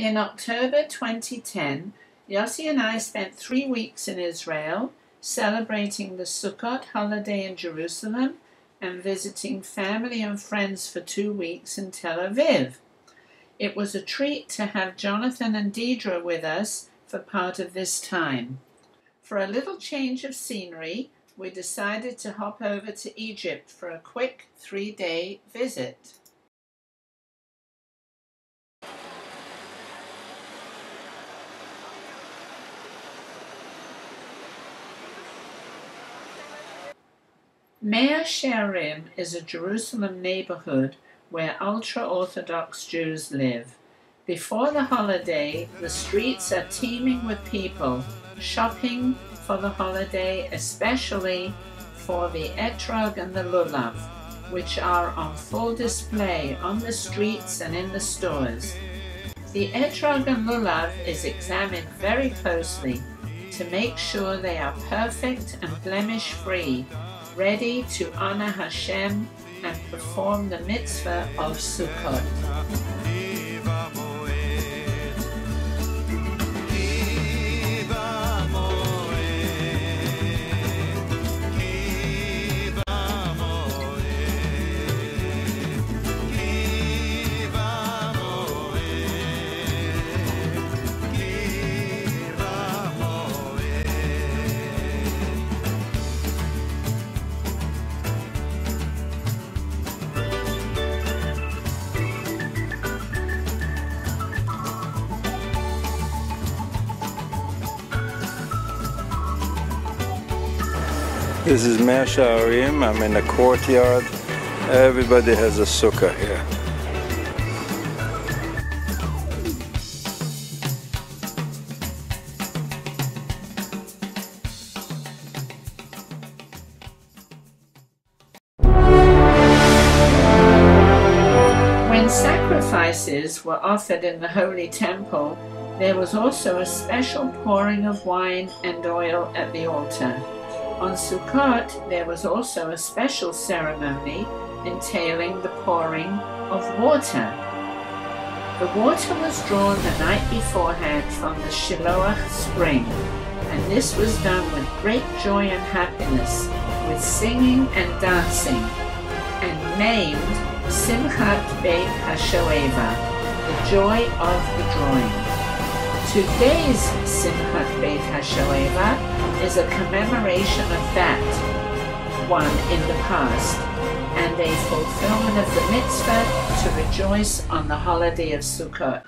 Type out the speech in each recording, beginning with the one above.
In October 2010, Yossi and I spent three weeks in Israel celebrating the Sukkot holiday in Jerusalem and visiting family and friends for two weeks in Tel Aviv. It was a treat to have Jonathan and Deidre with us for part of this time. For a little change of scenery, we decided to hop over to Egypt for a quick three day visit. Mea Shearim is a Jerusalem neighborhood where ultra Orthodox Jews live. Before the holiday, the streets are teeming with people shopping for the holiday, especially for the etrog and the lulav, which are on full display on the streets and in the stores. The etrog and lulav is examined very closely to make sure they are perfect and blemish free ready to honor Hashem and perform the mitzvah of Sukkot. This is Mea Shearim. I'm in the courtyard. Everybody has a sukkah here. When sacrifices were offered in the holy temple, there was also a special pouring of wine and oil at the altar. On Sukkot, there was also a special ceremony entailing the pouring of water. The water was drawn the night beforehand from the Shiloach spring, and this was done with great joy and happiness, with singing and dancing, and named Simchat Beit HaShoeva, the joy of the drawing. Today's Simchat Beit HaShoeva is a commemoration of that one in the past and a fulfillment of the mitzvah to rejoice on the holiday of Sukkot.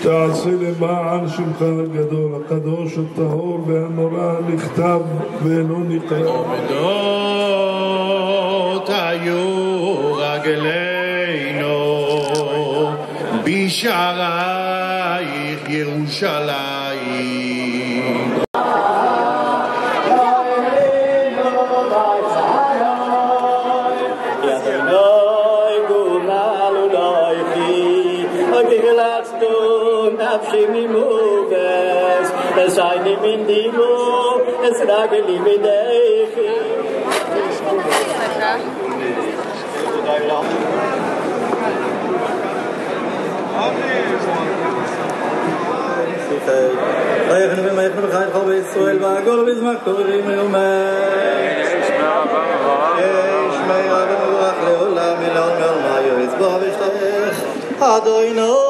שתעשה למען שמך הגדול, הקדוש הטהור והנורא נכתב ואינו נקרא. עומדות היו רגלינו בשערייך ירושלים nafshim imuves es ayni min dimu es rageli min eichi ויחנו ומייחנו וחי חוב ישראל והגול בזמן קוראים לאומר ישמעי רבנו רח לעולם מלאון מעלמה יועץ בו אבישתך אדוינו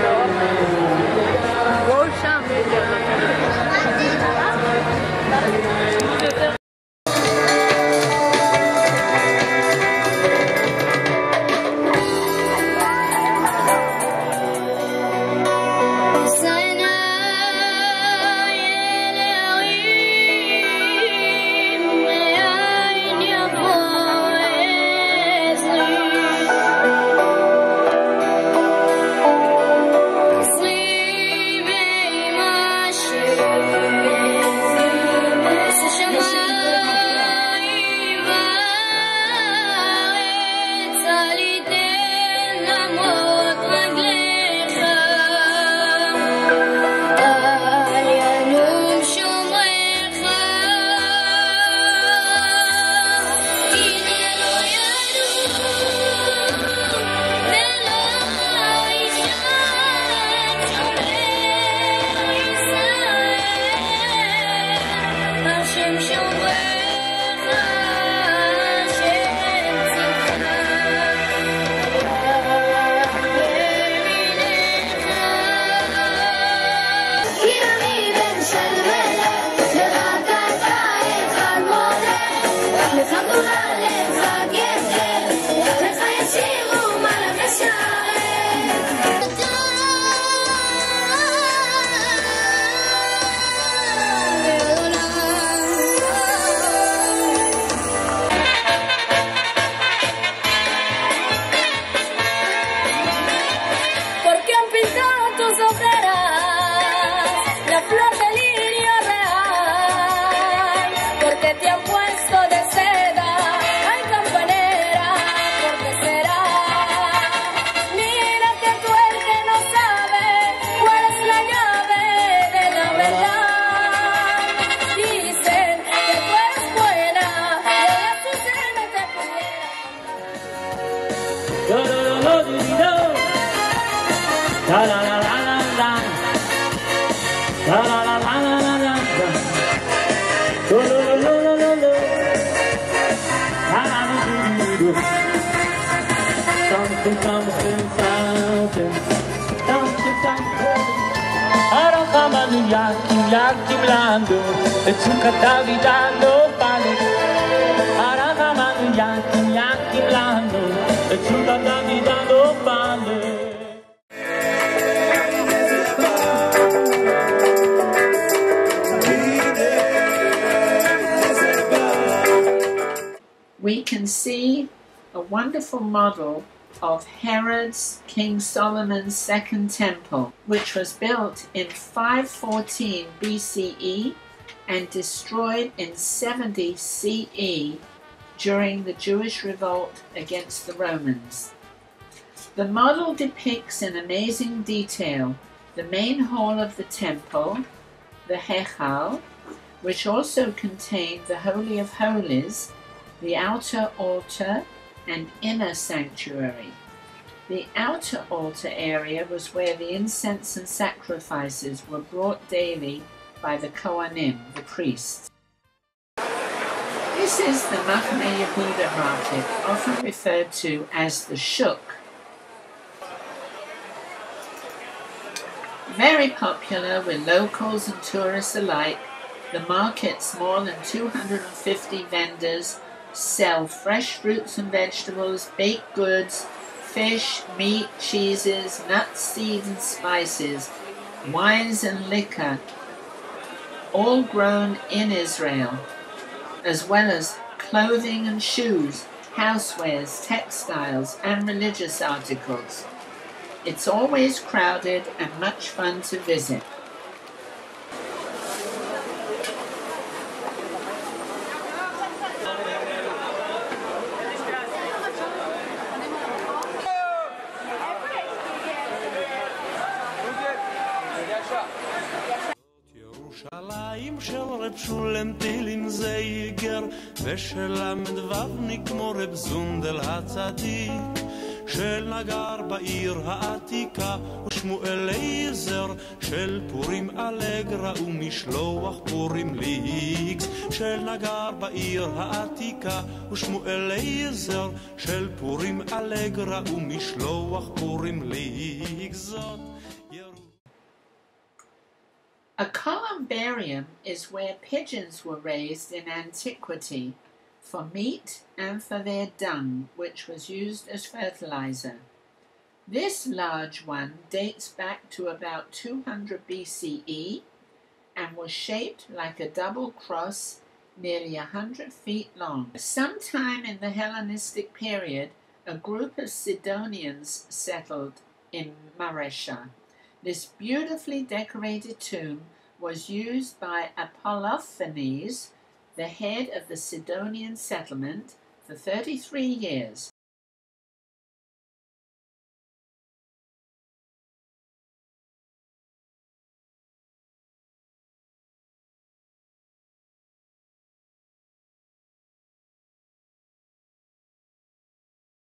La la la la la la. La la la la la la la. Lo lo lo lo lo lo. La la la la la. Something, something, something. Something, something. Arachamanu yakim yakim lando. Etzuka Davidando pale. Arachamanu yakim yakim lando. Etzuka Davidando pale. Wonderful model of Herod's King Solomon's second temple, which was built in 514 BCE and destroyed in 70 CE during the Jewish revolt against the Romans. The model depicts in amazing detail the main hall of the temple, the Hechal, which also contained the Holy of Holies, the outer altar, and inner sanctuary. The outer altar area was where the incense and sacrifices were brought daily by the Kohanim, the priests. This is the Machne Yehuda market, often referred to as the Shuk. Very popular with locals and tourists alike, the market's more than 250 vendors sell fresh fruits and vegetables, baked goods, fish, meat, cheeses, nuts, seeds, and spices, wines and liquor, all grown in Israel, as well as clothing and shoes, housewares, textiles, and religious articles. It's always crowded and much fun to visit. זייגר, ושל ל"ו כמו רב זונדל הצדיק. של נגר בעיר העתיקה, ושמואל אליעזר, של פורים אלגרה ומשלוח פורים ליקס, של נגר בעיר העתיקה, ושמואל אליעזר, של פורים אלגרה ומשלוח פורים ליקס. זאת A columbarium is where pigeons were raised in antiquity for meat and for their dung, which was used as fertilizer. This large one dates back to about 200 BCE and was shaped like a double cross nearly a hundred feet long. Sometime in the Hellenistic period, a group of Sidonians settled in Maresha. This beautifully decorated tomb was used by Apollophanes the head of the Sidonian settlement, for 33 years.